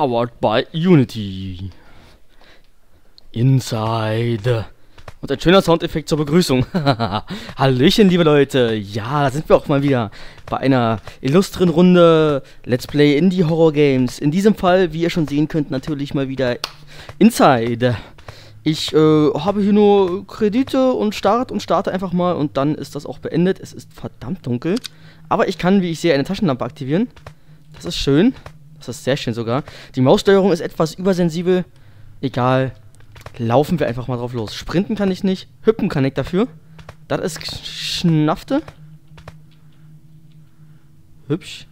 Powered by Unity. Inside. Und ein schöner Soundeffekt zur Begrüßung. Hallöchen, liebe Leute. Ja, da sind wir auch mal wieder bei einer illustren Runde Let's Play Indie Horror Games. In diesem Fall, wie ihr schon sehen könnt, natürlich mal wieder Inside. Ich äh, habe hier nur Kredite und Start und starte einfach mal und dann ist das auch beendet. Es ist verdammt dunkel. Aber ich kann, wie ich sehe, eine Taschenlampe aktivieren. Das ist schön. Das ist sehr schön sogar. Die Maussteuerung ist etwas übersensibel. Egal. Laufen wir einfach mal drauf los. Sprinten kann ich nicht. Hüppen kann ich dafür. Das ist Schnaffte. Hübsch.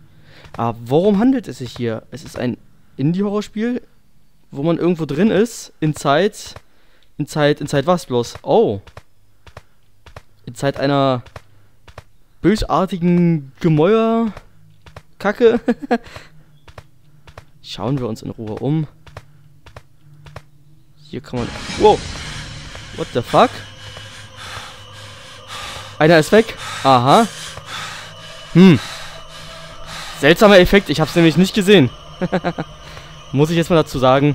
Aber worum handelt es sich hier? Es ist ein Indie-Horrorspiel, wo man irgendwo drin ist. In Zeit. In Zeit. In Zeit was bloß? Oh. In Zeit einer bösartigen Gemäuer. Kacke. Schauen wir uns in Ruhe um. Hier kann man... Wow. What the fuck? Einer ist weg. Aha. Hm. Seltsamer Effekt. Ich hab's nämlich nicht gesehen. Muss ich jetzt mal dazu sagen.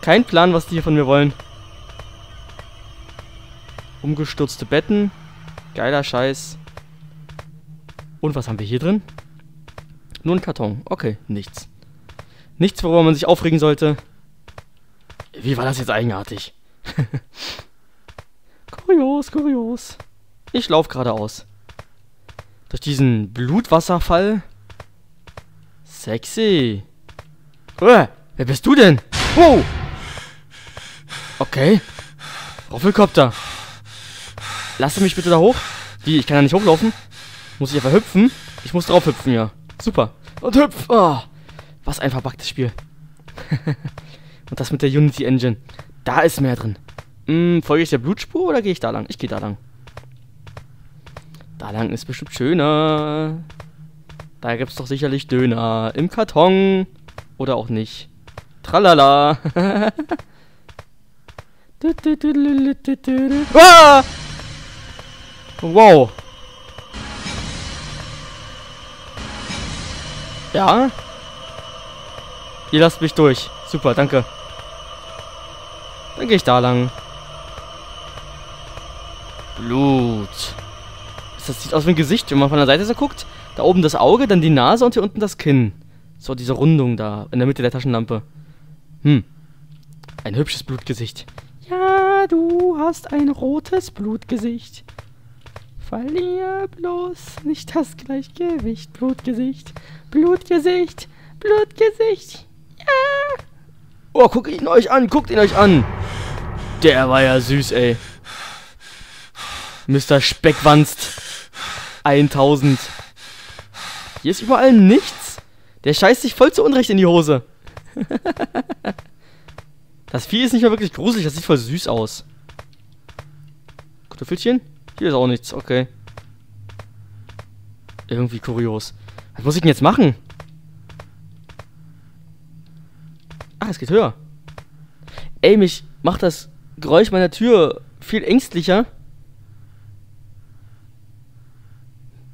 Kein Plan, was die hier von mir wollen. Umgestürzte Betten. Geiler Scheiß. Und was haben wir hier drin? Nur ein Karton. Okay, nichts. Nichts, worüber man sich aufregen sollte. Wie war das jetzt eigenartig? kurios, kurios. Ich laufe geradeaus. Durch diesen Blutwasserfall. Sexy. Äh, wer bist du denn? Wow. Okay. Roffelkopter. Lasse mich bitte da hoch. Wie, ich kann ja nicht hochlaufen. Muss ich einfach hüpfen? Ich muss drauf hüpfen, ja. Super. Und hüpf. Oh, was ein verpacktes Spiel. Und das mit der Unity Engine. Da ist mehr drin. Hm, folge ich der Blutspur oder gehe ich da lang? Ich gehe da lang. Da lang ist bestimmt schöner. Da gibt es doch sicherlich Döner. Im Karton. Oder auch nicht. Tralala. ah! Wow. Ja? Ihr lasst mich durch. Super, danke. Dann gehe ich da lang. Blut. Das sieht aus wie ein Gesicht, wenn man von der Seite so guckt. Da oben das Auge, dann die Nase und hier unten das Kinn. So, diese Rundung da, in der Mitte der Taschenlampe. Hm. Ein hübsches Blutgesicht. Ja, du hast ein rotes Blutgesicht. Verlier bloß nicht das Gleichgewicht. Blutgesicht, Blutgesicht, Blutgesicht. Oh, guckt ihn euch an, guckt ihn euch an. Der war ja süß, ey. Mr. Speckwanst. 1000. Hier ist überall nichts. Der scheißt sich voll zu Unrecht in die Hose. das Vieh ist nicht mehr wirklich gruselig, das sieht voll süß aus. Kartoffelchen? Hier ist auch nichts, okay. Irgendwie kurios. Was muss ich denn jetzt machen? Ah, es geht höher. Ey, mich macht das Geräusch meiner Tür viel ängstlicher.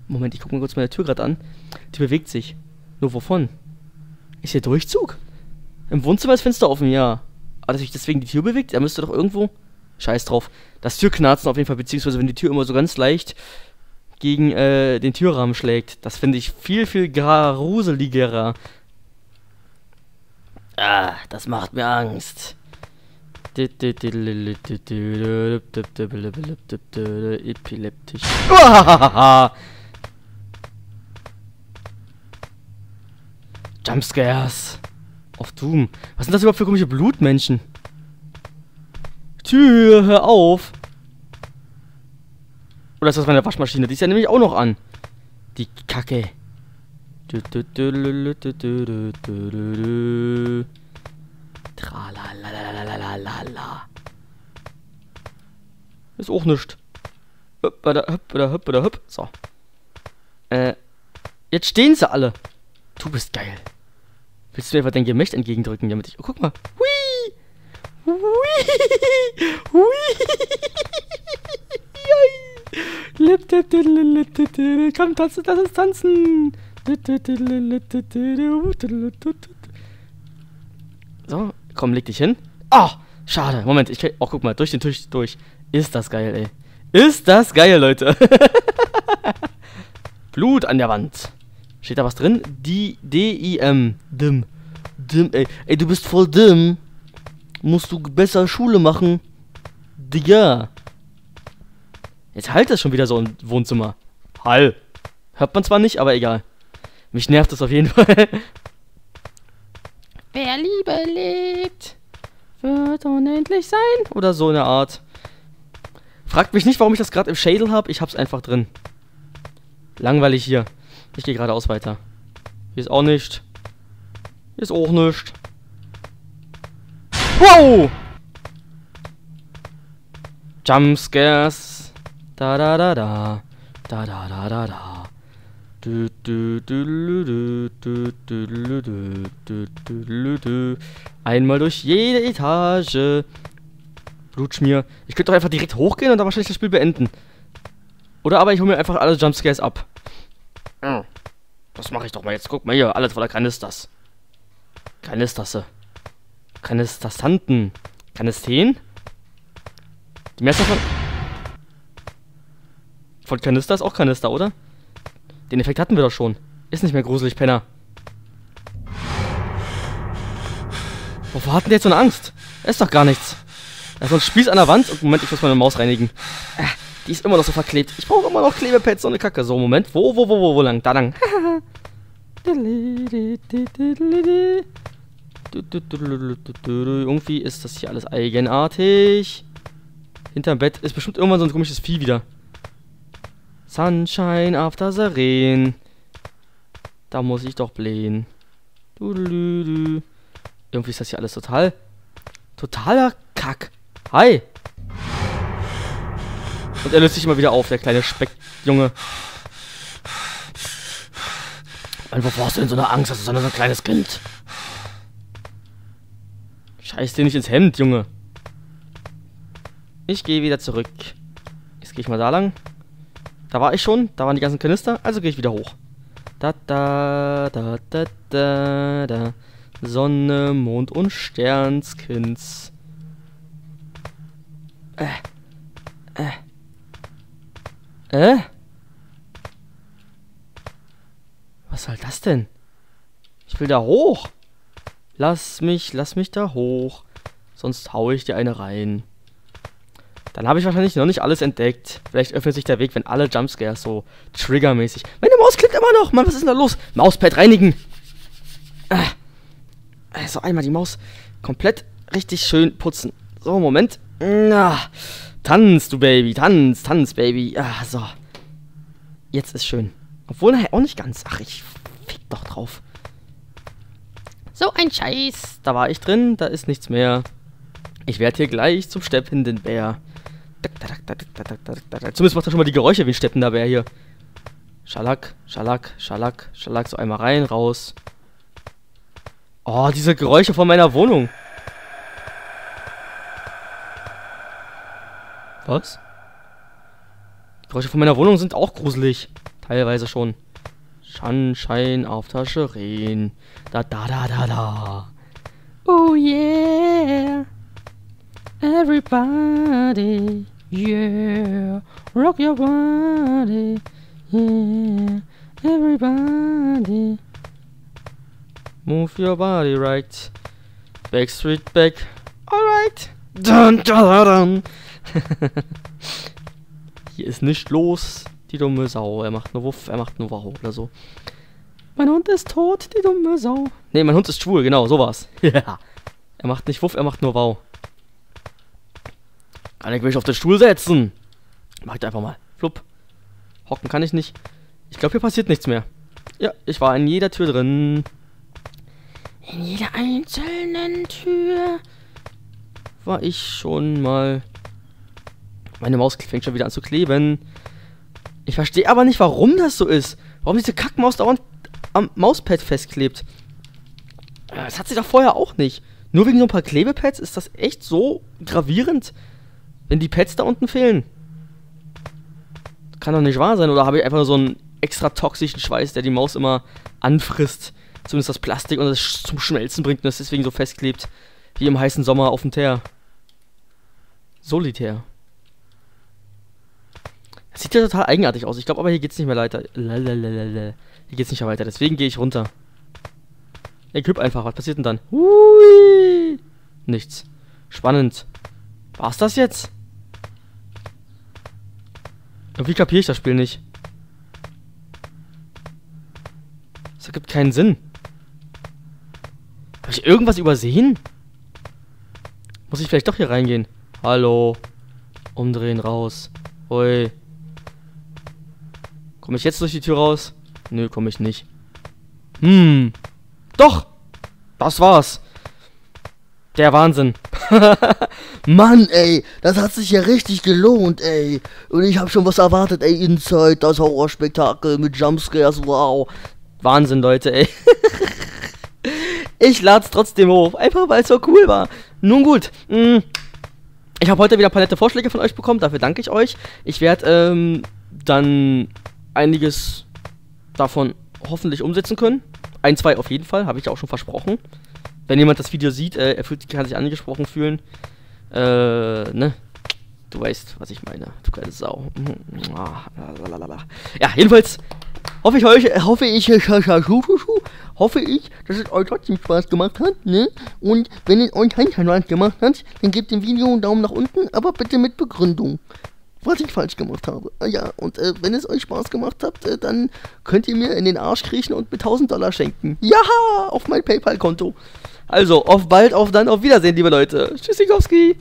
Moment, ich gucke mir kurz meine Tür gerade an. Die bewegt sich. Nur wovon? Ist hier Durchzug? Im Wohnzimmer ist Fenster offen, ja. Aber dass sich deswegen die Tür bewegt, da müsste doch irgendwo... Scheiß drauf. Das Türknarzen auf jeden Fall, beziehungsweise wenn die Tür immer so ganz leicht gegen äh, den Türrahmen schlägt. Das finde ich viel, viel gruseligerer. Ah, das macht mir Angst. Epileptisch. Jumpscares. Auf Doom. Was sind das überhaupt für komische Blutmenschen? Tür, hör auf. Oder ist das meine Waschmaschine? Die ist ja nämlich auch noch an. Die Kacke. Tralalalalalalala. Ist auch nichts. So. Äh. Jetzt stehen sie alle. Du bist geil. Willst du mir einfach dein Gemächt entgegendrücken, damit ich. Oh, guck mal. Hui! Hui! Hui! Komm, tanzen, lass uns tanzen! So, komm, leg dich hin. Oh, schade. Moment, ich Oh, guck mal, durch den Tisch durch. Ist das geil, ey. Ist das geil, Leute. Blut an der Wand. Steht da was drin? Die D-I-M. Dim. Dim, ey. Ey, du bist voll dumm. Musst du besser Schule machen. Digga. Jetzt halt das schon wieder so im Wohnzimmer. Hall. Hört man zwar nicht, aber egal. Mich nervt das auf jeden Fall. Wer Liebe lebt, wird unendlich sein. Oder so eine Art. Fragt mich nicht, warum ich das gerade im Schädel habe. Ich hab's einfach drin. Langweilig hier. Ich gehe geradeaus weiter. Hier ist auch nicht. Hier ist auch nicht. Wow! Jumpscares. Da da da da. Da da da da da. Einmal durch jede Etage. Blutschmier. Ich könnte doch einfach direkt hochgehen und dann wahrscheinlich das Spiel beenden. Oder aber ich hole mir einfach alle Jumpscares ab. Das mache ich doch mal jetzt. Guck mal hier, alles voller Kanisters. Kanistasse. Kanistastanten. Kanisten? Die Messer von... Von Kanister ist auch Kanister, oder? Den Effekt hatten wir doch schon. Ist nicht mehr gruselig, Penner. Wovor hatten die jetzt so eine Angst? Ist doch gar nichts. Da ist so ein Spieß an der Wand. Und Moment, ich muss meine Maus reinigen. Äh, die ist immer noch so verklebt. Ich brauche immer noch Klebepads, so eine Kacke. So, Moment. Wo, wo, wo, wo, wo lang? Da lang. Irgendwie ist das hier alles eigenartig. Hinterm Bett ist bestimmt irgendwann so ein komisches Vieh wieder. Sunshine after the rain. Da muss ich doch blähen. Irgendwie ist das hier alles total... Totaler Kack. Hi. Und er löst sich immer wieder auf, der kleine Speckjunge. Und wovor hast du denn so eine Angst? Das ist so ein kleines Kind. Scheiß dir nicht ins Hemd, Junge. Ich gehe wieder zurück. Jetzt gehe ich mal da lang. Da war ich schon. Da waren die ganzen Kanister. Also gehe ich wieder hoch. Da, da, da, da, da, da. Sonne, Mond und Sternskins. Äh. Äh. Äh? Was soll das denn? Ich will da hoch. Lass mich, lass mich da hoch. Sonst haue ich dir eine rein. Dann habe ich wahrscheinlich noch nicht alles entdeckt. Vielleicht öffnet sich der Weg, wenn alle Jumpscares so triggermäßig. Meine Maus klickt immer noch. Mann, was ist denn da los? Mauspad reinigen. Ah. Also einmal die Maus komplett richtig schön putzen. So, Moment. Na, tanz, du Baby. Tanz, tanz, Baby. Ah, so. Jetzt ist schön. Obwohl nachher auch nicht ganz. Ach, ich fick doch drauf. So ein Scheiß. Da war ich drin, da ist nichts mehr. Ich werde hier gleich zum steppenden Bär. Zumindest macht er schon mal die Geräusche wie ein steppender hier. Schalak, Schalak, Schalak, Schalak. So einmal rein, raus. Oh, diese Geräusche von meiner Wohnung. Was? Die Geräusche von meiner Wohnung sind auch gruselig. Teilweise schon. Sunshine auf der Schireen. Da da da da da. Oh yeah. Everybody. Yeah. Rock your body. Yeah. Everybody. Move your body right. Backstreet back. Alright. Dun, dun, dun. Hier ist nichts los. Die dumme Sau. Er macht nur Wuff, er macht nur Wow oder so. Mein Hund ist tot, die dumme Sau. Ne, mein Hund ist schwul, genau, so war's. Ja. er macht nicht Wuff, er macht nur Wow. Kann ich mich auf den Stuhl setzen? Mach ich einfach mal. Flupp. Hocken kann ich nicht. Ich glaube, hier passiert nichts mehr. Ja, ich war in jeder Tür drin. In jeder einzelnen Tür war ich schon mal. Meine Maus fängt schon wieder an zu kleben. Ich verstehe aber nicht, warum das so ist. Warum diese Kackmaus dauernd am Mauspad festklebt. Das hat sie doch vorher auch nicht. Nur wegen so ein paar Klebepads ist das echt so gravierend, wenn die Pads da unten fehlen. Kann doch nicht wahr sein. Oder habe ich einfach so einen extra toxischen Schweiß, der die Maus immer anfrisst, zumindest das Plastik und das zum Schmelzen bringt und das deswegen so festklebt. Wie im heißen Sommer auf dem Teer. Solitär. Das sieht ja total eigenartig aus. Ich glaube aber hier geht's nicht mehr weiter. Lalalala. Hier geht's nicht mehr weiter. Deswegen gehe ich runter. Equip einfach. Was passiert denn dann? Hui. Nichts. Spannend. War's das jetzt? Irgendwie kapiere ich das Spiel nicht. Das ergibt keinen Sinn. Habe ich irgendwas übersehen? Muss ich vielleicht doch hier reingehen? Hallo. Umdrehen, raus. Ui. Komme ich jetzt durch die Tür raus? Nö, komme ich nicht. Hm. Doch! Das war's. Der Wahnsinn. Mann, ey, das hat sich ja richtig gelohnt, ey. Und ich habe schon was erwartet, ey. Inside, das Horrorspektakel mit Jumpscares, wow. Wahnsinn, Leute, ey. ich lad's trotzdem hoch, einfach weil es so cool war. Nun gut, mh. Hm. ich habe heute wieder Palette Vorschläge von euch bekommen, dafür danke ich euch. Ich werde ähm, dann einiges davon hoffentlich umsetzen können. Ein, zwei auf jeden Fall, habe ich auch schon versprochen. Wenn jemand das Video sieht, äh, er fühlt, kann sich angesprochen fühlen. Äh, ne? Du weißt, was ich meine. Du kleine Sau. Ja, jedenfalls hoffe ich euch, hoffe ich, hoffe ich, dass es euch trotzdem Spaß gemacht hat, ne? Und wenn es euch keinen Spaß gemacht hat, dann gebt dem Video einen Daumen nach unten, aber bitte mit Begründung was ich falsch gemacht habe. Ah ja, und äh, wenn es euch Spaß gemacht hat, äh, dann könnt ihr mir in den Arsch kriechen und mir 1000 Dollar schenken. Ja, auf mein PayPal-Konto. Also, auf bald, auf dann, auf Wiedersehen, liebe Leute. Tschüssikowski.